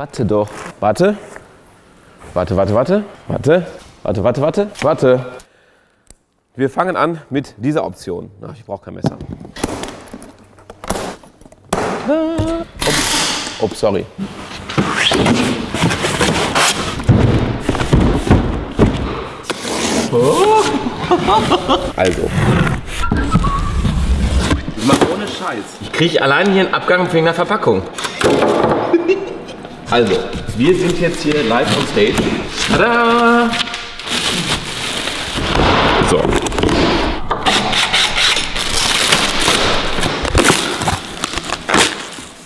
Warte doch. Warte. Warte, warte, warte. Warte. Warte, warte, warte. Warte. Wir fangen an mit dieser Option. Ach, ich brauche kein Messer. Ups, Ups sorry. Also. Mal ohne Scheiß. Ich kriege allein hier einen Abgang wegen der Verpackung. Also, wir sind jetzt hier live on stage. Tada! So.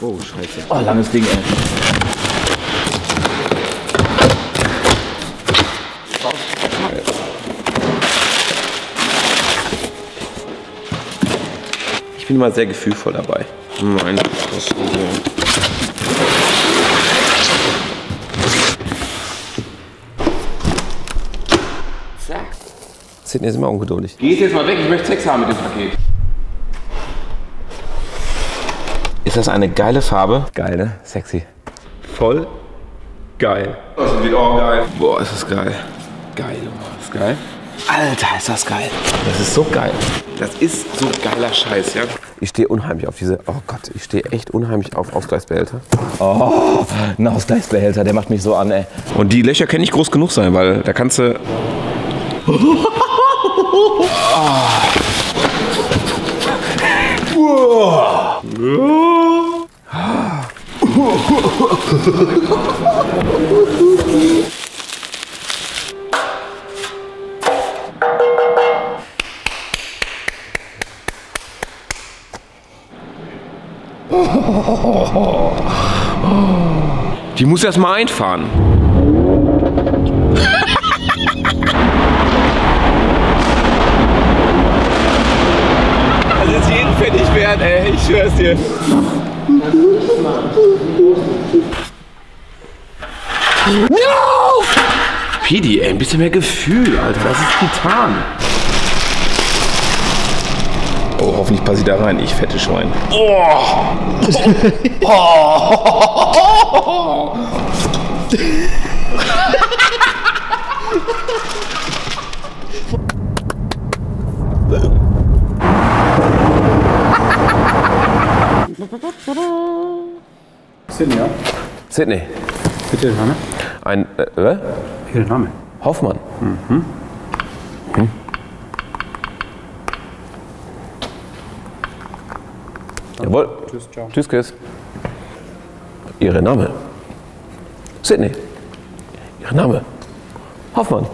Oh, scheiße. Oh, langes Ding, ey. Ich bin immer sehr gefühlvoll dabei. Mein Gott. Sydney ist immer ungeduldig. Geh jetzt mal weg, ich möchte Sex haben mit dem Paket. Ist das eine geile Farbe? Geil, ne? Sexy. Voll geil. Das wird auch geil. Boah, ist das geil. Geil, Junge. Ist geil. Alter, ist das geil. Das ist so geil. Das ist so geiler Scheiß, ja? Ich stehe unheimlich auf diese. Oh Gott, ich stehe echt unheimlich auf Ausgleichsbehälter. Oh, ein Ausgleichsbehälter, der macht mich so an, ey. Und die Löcher können nicht groß genug sein, weil da kannst du. Die muss erst mal einfahren. Das ist jeden Wert, ey. Ich schwör's dir. Pidi, ey, ein bisschen mehr Gefühl, Alter. Das ist Titan. Oh, hoffentlich passe ich da rein, ich fette Schwein. Sydney, ja? Sydney. Bitte den Name. Ein. Äh, äh? Der Name. Hoffmann. Mhm. Jawohl. Tschüss, ciao. Tschüss, Kiss. Ihre Name? Sydney. Ihr Name? Hoffmann.